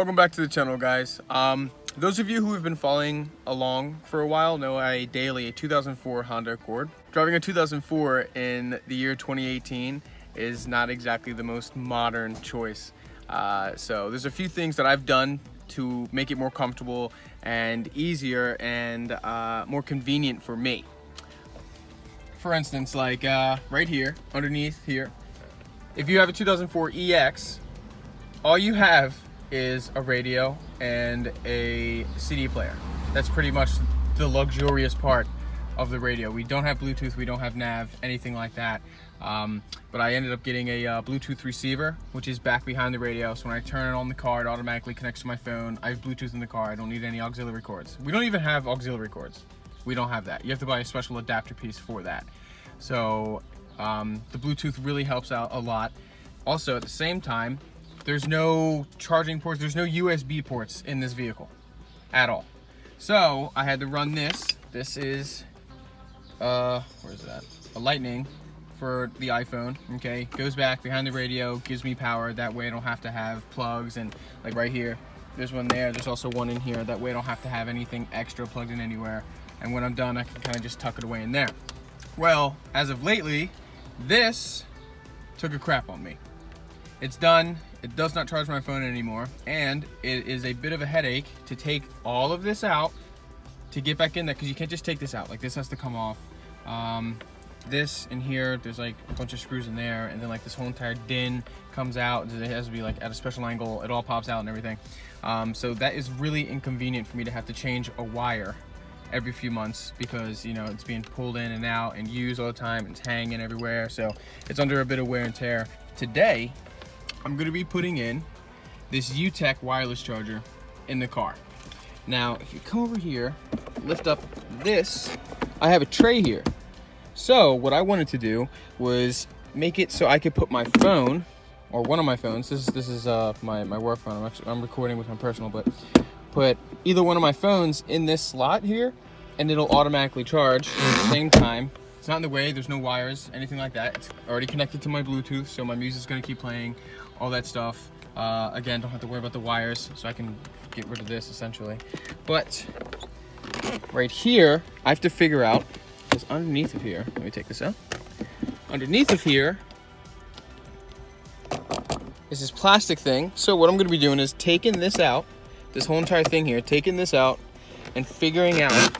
Welcome back to the channel, guys. Um, those of you who have been following along for a while know I daily a 2004 Honda Accord. Driving a 2004 in the year 2018 is not exactly the most modern choice. Uh, so there's a few things that I've done to make it more comfortable and easier and uh, more convenient for me. For instance, like uh, right here, underneath here, if you have a 2004 EX, all you have is a radio and a CD player. That's pretty much the luxurious part of the radio. We don't have Bluetooth, we don't have nav, anything like that. Um, but I ended up getting a uh, Bluetooth receiver, which is back behind the radio. So when I turn it on the car, it automatically connects to my phone. I have Bluetooth in the car. I don't need any auxiliary cords. We don't even have auxiliary cords. We don't have that. You have to buy a special adapter piece for that. So um, the Bluetooth really helps out a lot. Also, at the same time, there's no charging ports, there's no USB ports in this vehicle at all. So I had to run this. This is, uh, where's that? A lightning for the iPhone, okay? Goes back behind the radio, gives me power. That way I don't have to have plugs and like right here, there's one there. There's also one in here. That way I don't have to have anything extra plugged in anywhere. And when I'm done, I can kind of just tuck it away in there. Well, as of lately, this took a crap on me. It's done, it does not charge my phone anymore, and it is a bit of a headache to take all of this out to get back in there, because you can't just take this out, like this has to come off. Um, this in here, there's like a bunch of screws in there, and then like this whole entire din comes out, it has to be like at a special angle, it all pops out and everything. Um, so that is really inconvenient for me to have to change a wire every few months because you know it's being pulled in and out and used all the time. It's hanging everywhere. So it's under a bit of wear and tear. Today I'm gonna be putting in this Yootech wireless charger in the car. Now, if you come over here, lift up this, I have a tray here. So what I wanted to do was make it so I could put my phone, or one of my phones, this is, this is uh, my, my work phone, I'm, actually, I'm recording with my personal, but put either one of my phones in this slot here, and it'll automatically charge at the same time. It's not in the way, there's no wires, anything like that. It's already connected to my Bluetooth, so my music's gonna keep playing all that stuff. Uh, again, don't have to worry about the wires, so I can get rid of this essentially. But right here, I have to figure out, because underneath of here, let me take this out. Underneath of here is this plastic thing. So what I'm gonna be doing is taking this out, this whole entire thing here, taking this out and figuring out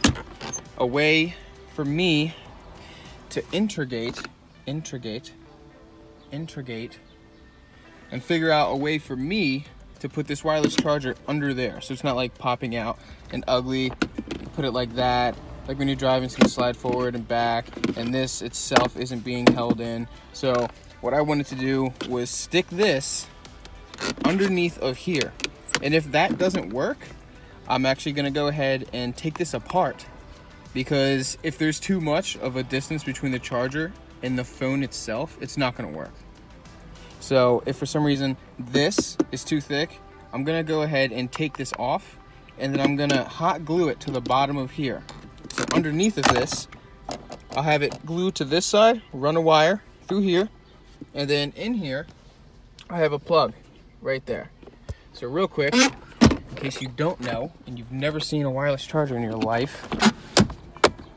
a way for me to integrate, integrate, integrate and figure out a way for me to put this wireless charger under there. So it's not like popping out and ugly. Put it like that. Like when you're driving it's slide forward and back and this itself isn't being held in. So what I wanted to do was stick this underneath of here. And if that doesn't work I'm actually gonna go ahead and take this apart. Because if there's too much of a distance between the charger and the phone itself it's not gonna work so if for some reason this is too thick, I'm gonna go ahead and take this off and then I'm gonna hot glue it to the bottom of here. So underneath of this, I'll have it glued to this side, run a wire through here, and then in here, I have a plug right there. So real quick, in case you don't know, and you've never seen a wireless charger in your life,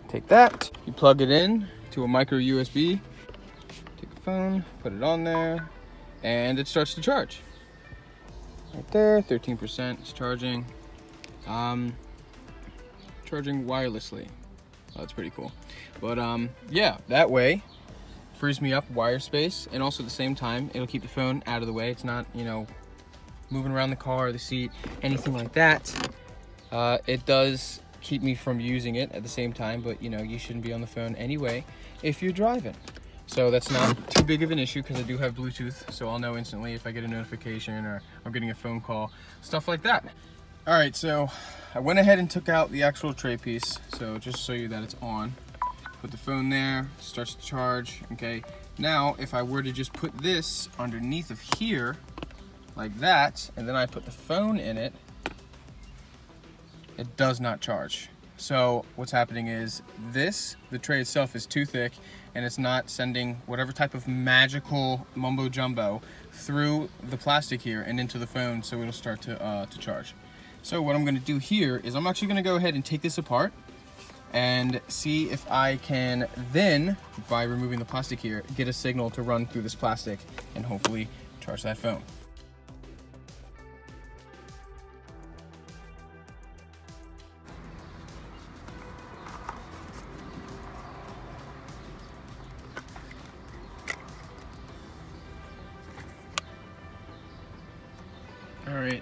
take that, you plug it in to a micro USB, take the phone, put it on there, and it starts to charge. Right there, 13% is charging. Um, charging wirelessly. Oh, that's pretty cool. But um, yeah, that way frees me up wire space and also at the same time it'll keep the phone out of the way. It's not, you know, moving around the car, the seat, anything like that. Uh, it does keep me from using it at the same time, but you know, you shouldn't be on the phone anyway if you're driving. So that's not too big of an issue because I do have Bluetooth, so I'll know instantly if I get a notification or I'm getting a phone call, stuff like that. All right, so I went ahead and took out the actual tray piece, so just to show you that it's on. Put the phone there, starts to charge, okay. Now, if I were to just put this underneath of here, like that, and then I put the phone in it, it does not charge. So what's happening is this, the tray itself is too thick and it's not sending whatever type of magical mumbo jumbo through the plastic here and into the phone so it'll start to, uh, to charge. So what I'm gonna do here is I'm actually gonna go ahead and take this apart and see if I can then, by removing the plastic here, get a signal to run through this plastic and hopefully charge that phone.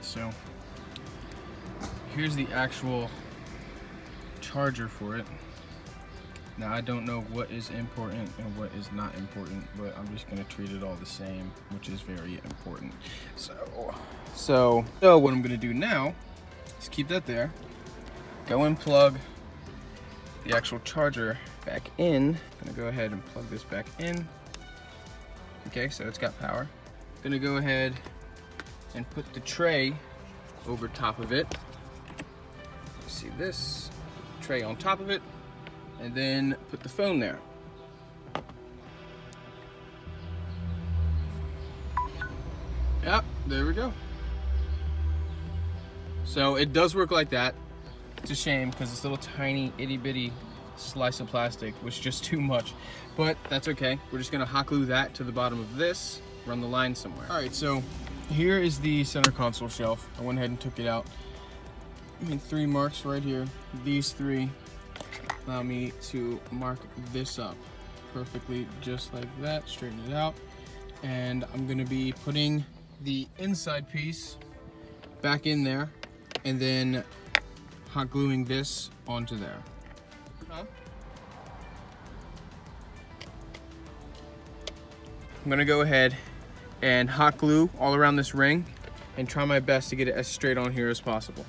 Right, so here's the actual charger for it. Now I don't know what is important and what is not important, but I'm just gonna treat it all the same, which is very important. So, so, so what I'm gonna do now is keep that there, go and plug the actual charger back in. I'm gonna go ahead and plug this back in. Okay, so it's got power. I'm Gonna go ahead and put the tray over top of it. See this tray on top of it, and then put the phone there. Yep, there we go. So it does work like that. It's a shame because this little tiny itty bitty slice of plastic was just too much, but that's okay. We're just gonna hot glue that to the bottom of this, run the line somewhere. All right, so here is the center console shelf. I went ahead and took it out. I made three marks right here. These three allow me to mark this up perfectly just like that, straighten it out. And I'm gonna be putting the inside piece back in there and then hot gluing this onto there. Huh? I'm gonna go ahead and hot glue all around this ring and try my best to get it as straight on here as possible.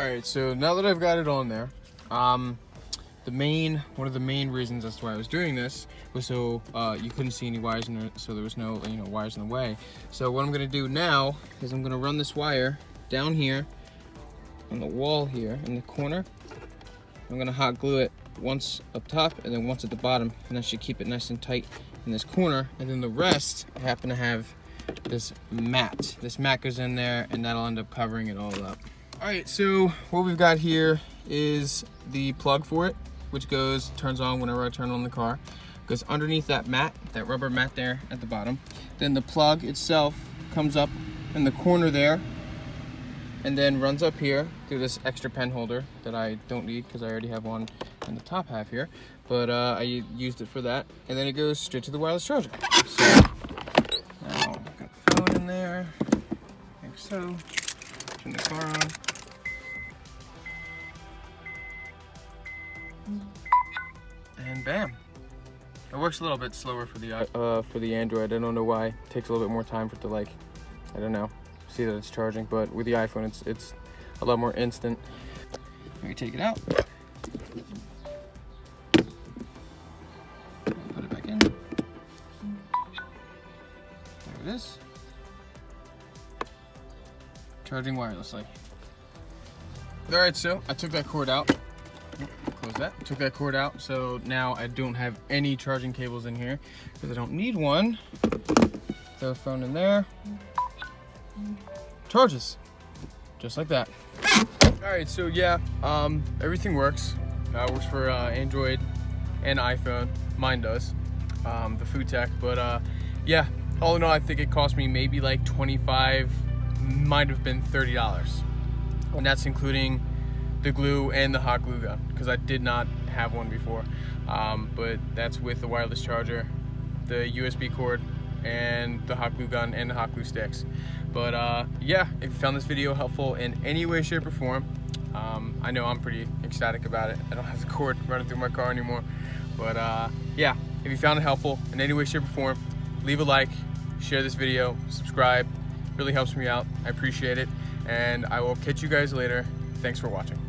All right, so now that I've got it on there, um, the main, one of the main reasons as to why I was doing this was so uh, you couldn't see any wires in there, so there was no, you know, wires in the way. So what I'm gonna do now is I'm gonna run this wire down here on the wall here in the corner. I'm gonna hot glue it once up top and then once at the bottom, and that should keep it nice and tight in this corner. And then the rest, I happen to have this mat. This mat goes in there and that'll end up covering it all up. All right, so what we've got here is the plug for it, which goes, turns on whenever I turn on the car. Goes underneath that mat, that rubber mat there at the bottom. Then the plug itself comes up in the corner there and then runs up here through this extra pen holder that I don't need because I already have one in the top half here. But uh, I used it for that. And then it goes straight to the wireless charger. So now I'm gonna phone in there, like so. Turn the car on. Bam. It works a little bit slower for the uh, for the Android. I don't know why. It takes a little bit more time for it to like, I don't know, see that it's charging. But with the iPhone, it's it's a lot more instant. Let me take it out. Put it back in. There it is. Charging wirelessly. All right, so I took that cord out close that. Took that cord out, so now I don't have any charging cables in here because I don't need one. Throw a phone in there. Charges, just like that. All right, so yeah, um, everything works. Uh, works for uh, Android and iPhone. Mine does, um, the Yootech. But uh, yeah, all in all, I think it cost me maybe like 25, might have been $30. And that's including the glue and the hot glue gun because I did not have one before. Um, but that's with the wireless charger, the USB cord, and the hot glue gun and the hot glue sticks. But uh, yeah, if you found this video helpful in any way, shape, or form, um, I know I'm pretty ecstatic about it. I don't have the cord running through my car anymore. But uh, yeah, if you found it helpful in any way, shape, or form, leave a like, share this video, subscribe. Really helps me out. I appreciate it. And I will catch you guys later. Thanks for watching.